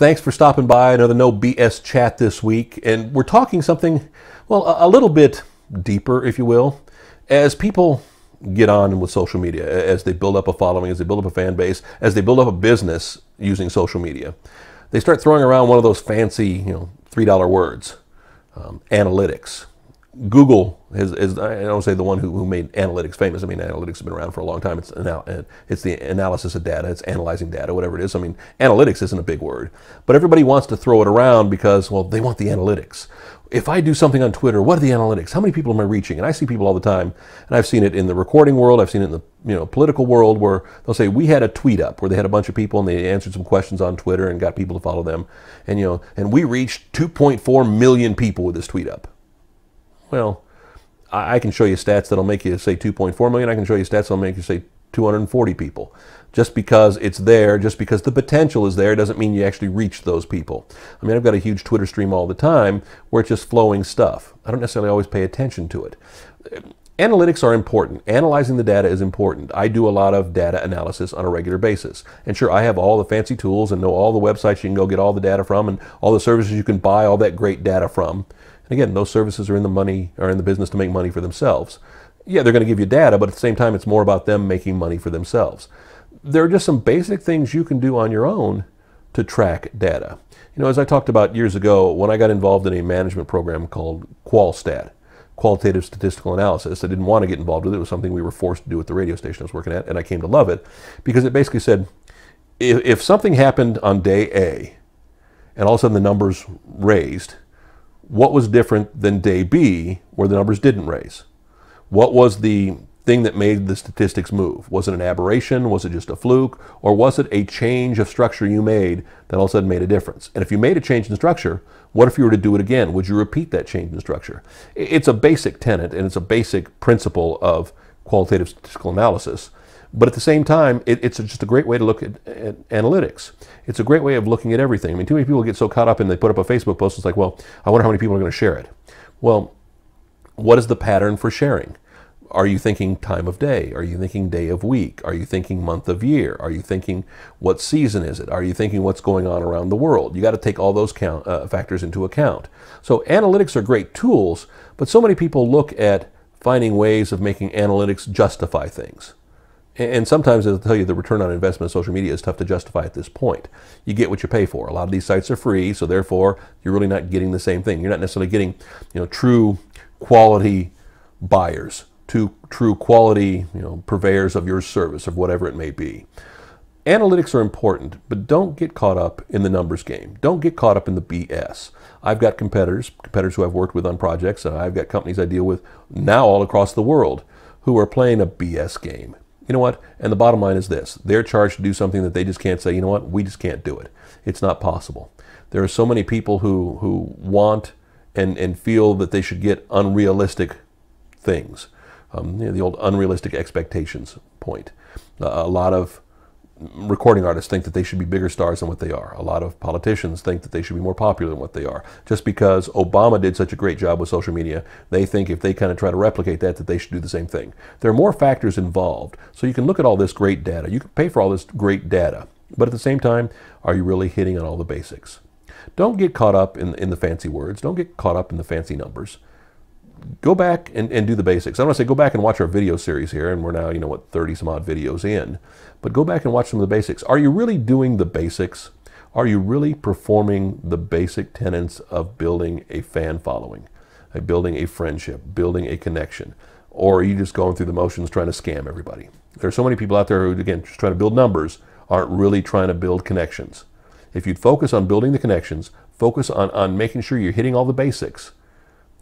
Thanks for stopping by another No BS chat this week. And we're talking something, well, a, little bit deeper, if you will. As people get on with social media, as they build up a following, as they build up a fan base, as they build up a business using social media, they start throwing around one of those fancy, you know, $3 words um, analytics, Google is, is, I don't say the one who, who made analytics famous. I mean, analytics has been around for a long time. It's, uh, it's the analysis of data, it's analyzing data, whatever it is. I mean, analytics isn't a big word, but everybody wants to throw it around because, well, they want the analytics. If I do something on Twitter, what are the analytics? How many people am I reaching? And I see people all the time, and I've seen it in the recording world, I've seen it in the you know political world, where they'll say we had a tweet up where they had a bunch of people and they answered some questions on Twitter and got people to follow them, and you know, and we reached 2.4 million people with this tweet up. Well, I can show you stats that'll make you say 2.4 million. I can show you stats that'll make you say 240 people. Just because it's there, just because the potential is there, doesn't mean you actually reach those people. I mean, I've got a huge Twitter stream all the time where it's just flowing stuff. I don't necessarily always pay attention to it. Analytics are important. Analyzing the data is important. I do a lot of data analysis on a regular basis. And sure, I have all the fancy tools and know all the websites you can go get all the data from and all the services you can buy all that great data from. Again, those services are in the money, are in the business to make money for themselves. Yeah, they're going to give you data, but at the same time, it's more about them making money for themselves. There are just some basic things you can do on your own to track data. You know, as I talked about years ago, when I got involved in a management program called QualStat, qualitative statistical analysis. I didn't want to get involved with it. It was something we were forced to do at the radio station I was working at, and I came to love it because it basically said if, if something happened on day A and all of a sudden the numbers raised, what was different than day B where the numbers didn't raise? What was the thing that made the statistics move? Was it an aberration? Was it just a fluke? Or was it a change of structure you made that all of a sudden made a difference? And if you made a change in structure, what if you were to do it again? Would you repeat that change in structure? It's a basic tenet and it's a basic principle of qualitative statistical analysis. But at the same time, it, it's just a great way to look at, at, analytics. It's a great way of looking at everything. I mean, too many people get so caught up in they put up a Facebook post. It's like, well, I wonder how many people are going to share it. Well, what is the pattern for sharing? Are you thinking time of day? Are you thinking day of week? Are you thinking month of year? Are you thinking what season is it? Are you thinking what's going on around the world? You got to take all those count, uh, factors into account. So analytics are great tools, but so many people look at finding ways of making analytics justify things. And sometimes they'll tell you the return on investment of social media is tough to justify at this point. You get what you pay for. A lot of these sites are free, so therefore you're really not getting the same thing. You're not necessarily getting, you know, true quality buyers, to true quality, you know, purveyors of your service of whatever it may be. Analytics are important, but don't get caught up in the numbers game. Don't get caught up in the BS. I've got competitors, competitors who I've worked with on projects, and I've got companies I deal with now all across the world who are playing a BS game. You know what? And the bottom line is this they're charged to do something that they just can't say, you know what, we just can't do it. It's not possible. There are so many people who, who want and, and feel that they should get unrealistic things. Um, you know, the old unrealistic expectations point. Uh, a lot of recording artists think that they should be bigger stars than what they are. A lot of politicians think that they should be more popular than what they are. Just because Obama did such a great job with social media, they think if they kind of try to replicate that, that they should do the same thing. There are more factors involved. So you can look at all this great data. You can pay for all this great data. But at the same time, are you really hitting on all the basics? Don't get caught up in, in the fancy words. Don't get caught up in the fancy numbers go back and, and do the basics. I'm going to say go back and watch our video series here, and we're now, you know, what, 30 some odd videos in, but go back and watch some of the basics. Are you really doing the basics? Are you really performing the basic tenets of building a fan following, like building a friendship, building a connection? Or are you just going through the motions trying to scam everybody? There are so many people out there who, again, just trying to build numbers, aren't really trying to build connections. If you'd focus on building the connections, focus on, on making sure you're hitting all the basics,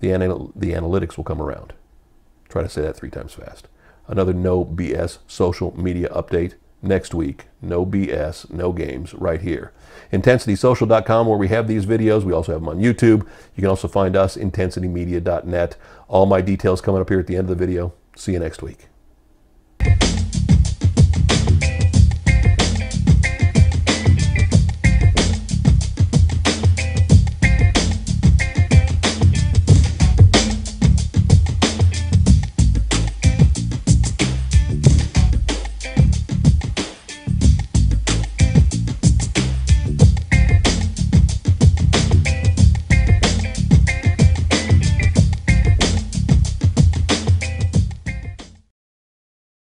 the, anal the analytics will come around. Try to say that three times fast. Another no BS social media update next week. No BS, no games, right here. IntensitySocial.com, where we have these videos. We also have them on YouTube. You can also find us, intensitymedia.net. All my details coming up here at the end of the video. See you next week.